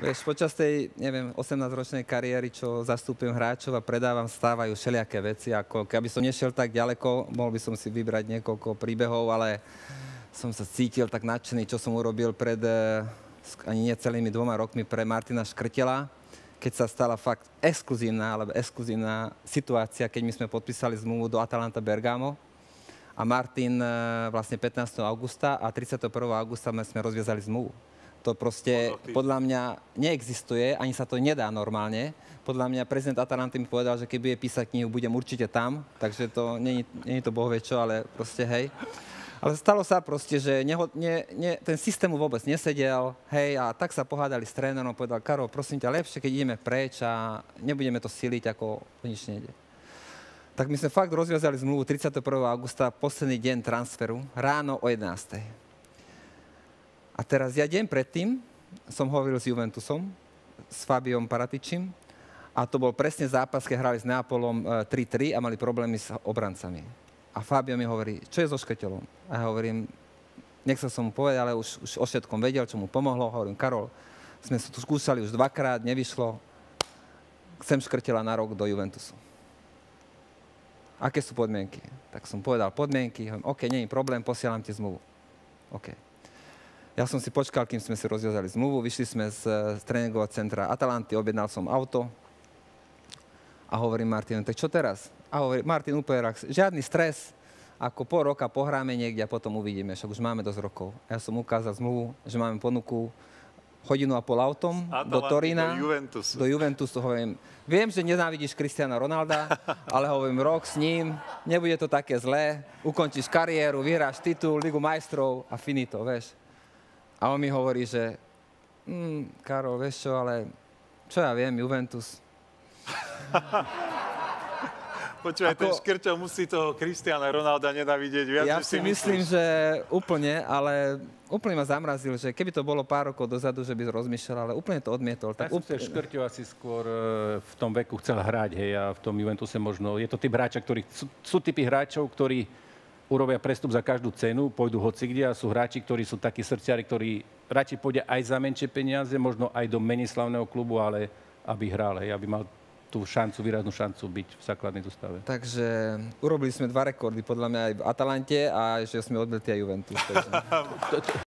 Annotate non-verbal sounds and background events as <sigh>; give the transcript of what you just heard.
Vieš, počas tej, neviem, 18-ročnej kariéry, čo zastupujem hráčov a predávam, stávajú všelijaké veci. Ako, keby som nešiel tak ďaleko, mohol by som si vybrať niekoľko príbehov, ale som sa cítil tak nadšený, čo som urobil pred eh, ani necelými dvoma rokmi pre Martina Škrtela, keď sa stala fakt exkluzívna, alebo exkluzívna situácia, keď my sme podpísali zmluvu do Atalanta Bergamo. A Martin eh, vlastne 15. augusta a 31. augusta sme rozviazali zmluvu. To proste podľa mňa neexistuje, ani sa to nedá normálne. Podľa mňa prezident Atalanty mi povedal, že keď bude písať knihu, budem určite tam, takže to nie je to bohvie čo, ale proste hej. Ale stalo sa proste, že neho, ne, ne, ten systém mu vôbec nesedel, hej, a tak sa pohádali s trénerom, povedal, Karol, prosím ťa, lepšie, keď ideme preč a nebudeme to siliť, ako nič nejde. Tak my sme fakt rozviazali zmluvu 31. augusta, posledný deň transferu, ráno o 11. A teraz ja deň predtým som hovoril s Juventusom, s Fabiom Paratičím, a to bol presne zápas, keď hrali s Neapolom 3-3 e, a mali problémy s obrancami. A Fabio mi hovorí, čo je so Šketelom? A ja hovorím, nechcel som mu povedať, ale už, už o všetkom vedel, čo mu pomohlo. Hovorím, Karol, sme sa tu skúšali už dvakrát, nevyšlo. Chcem Škrtela na rok do Juventusu. Aké sú podmienky? Tak som povedal podmienky, hovorím, OK, nie problém, posielam ti zmluvu. OK. Ja som si počkal, kým sme si rozviazali zmluvu, vyšli sme z, z tréningového centra Atalanty, objednal som auto a hovorím Martin, tak čo teraz? A hovorí, Martin úplne žiadny stres, ako po roka pohráme niekde a potom uvidíme, však už máme dosť rokov. Ja som ukázal zmluvu, že máme ponuku hodinu a pol autom do Torina, do Juventusu. do Juventusu. Hovorím, viem, že nenávidíš Cristiana Ronalda, <laughs> ale hovorím, rok s ním, nebude to také zlé, ukončíš kariéru, vyhráš titul, Ligu majstrov a finito, vieš. A on mi hovorí, že mm, Karol, vieš čo, ale čo ja viem, Juventus. <laughs> Počúvaj, Ako... ten škrťo musí toho Kristiana Ronalda nenavidieť viac, Ja si, myslím, že úplne, ale úplne ma zamrazil, že keby to bolo pár rokov dozadu, že by rozmýšľal, ale úplne to odmietol. Tak úplne... Škrťo asi skôr e, v tom veku chcel hrať, hej, a v tom Juventuse možno, je to typ hráča, ktorí, sú, sú typy hráčov, ktorí urobia prestup za každú cenu, pôjdu hoci kde a sú hráči, ktorí sú takí srdciari, ktorí radšej pôjde aj za menšie peniaze, možno aj do menej slavného klubu, ale aby hral, hej, aby mal tú šancu, výraznú šancu byť v základnej zostave. Takže urobili sme dva rekordy podľa mňa aj v Atalante a že sme odbili aj Juventus. Takže... <laughs>